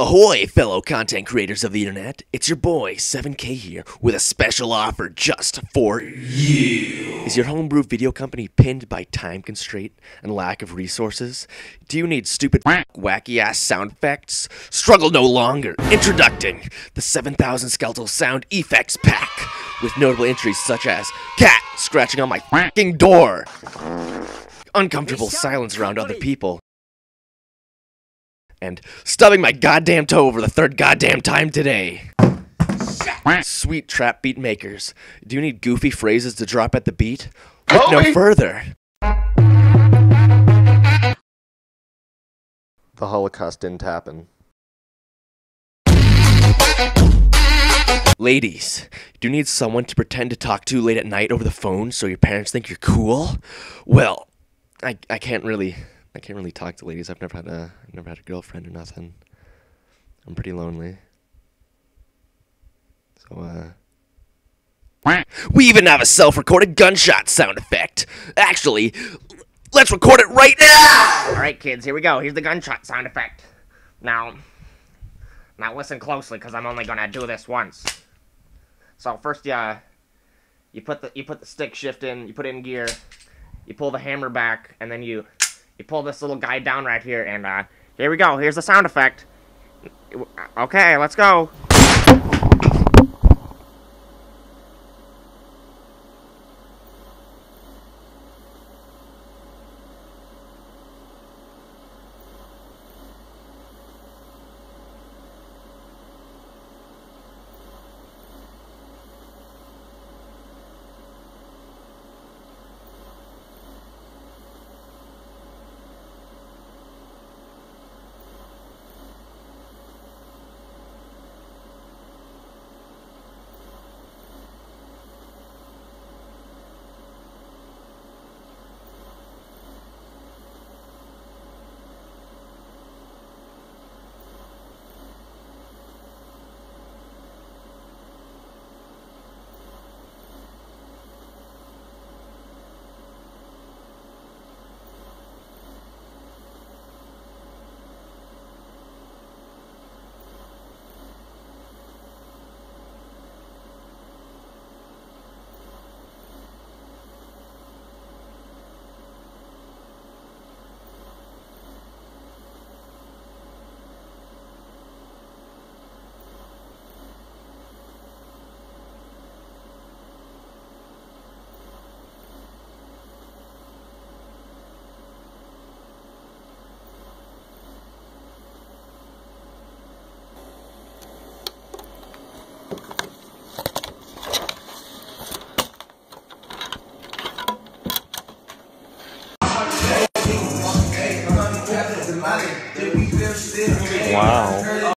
Ahoy, fellow content creators of the internet. It's your boy, 7K here, with a special offer just for you. Is your homebrew video company pinned by time constraint and lack of resources? Do you need stupid, wacky ass sound effects? Struggle no longer. Introducing the 7000 Skeletal Sound Effects Pack, with notable entries such as cat scratching on my fucking door, uncomfortable silence around other people, and stubbing my goddamn toe for the third goddamn time today. Sweet trap beat makers. Do you need goofy phrases to drop at the beat? Look no further. The Holocaust didn't happen. Ladies, do you need someone to pretend to talk to late at night over the phone so your parents think you're cool? Well, I, I can't really I can't really talk to ladies. I've never had a I've never had a girlfriend or nothing. I'm pretty lonely. So uh We even have a self-recorded gunshot sound effect. Actually, let's record it right now. All right, kids, here we go. Here's the gunshot sound effect. Now, now listen closely, because I'm only gonna do this once. So first, you you put the you put the stick shift in, you put it in gear, you pull the hammer back, and then you you pull this little guy down right here, and uh, here we go. Here's the sound effect. Okay, let's go. Wow.